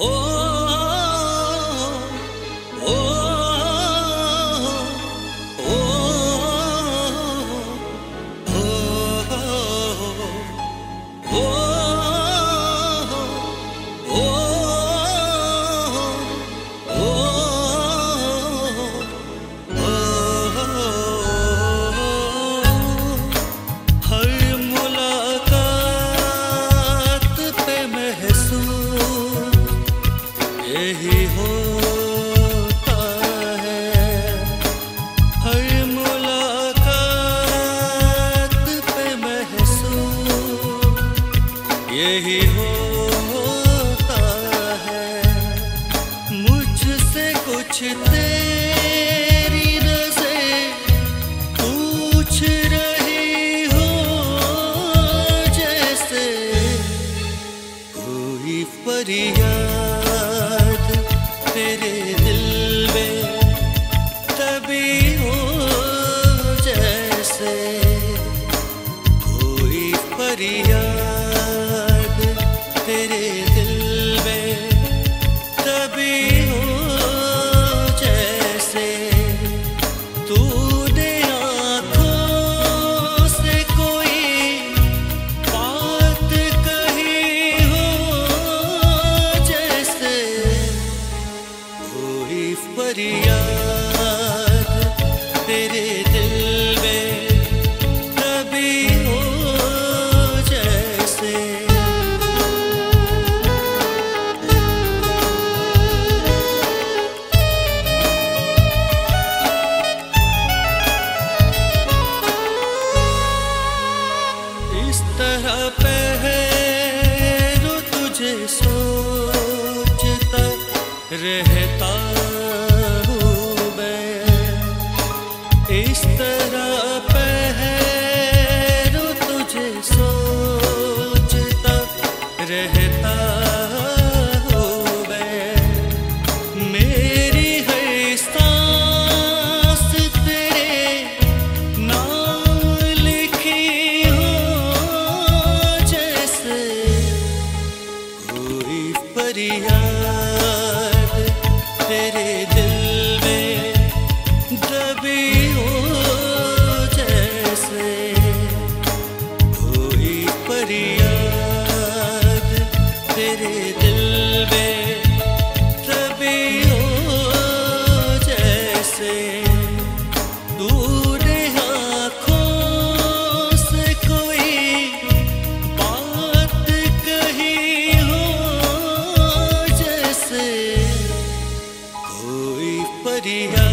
Oh. रहता हूँ मैं। इस तरह Woody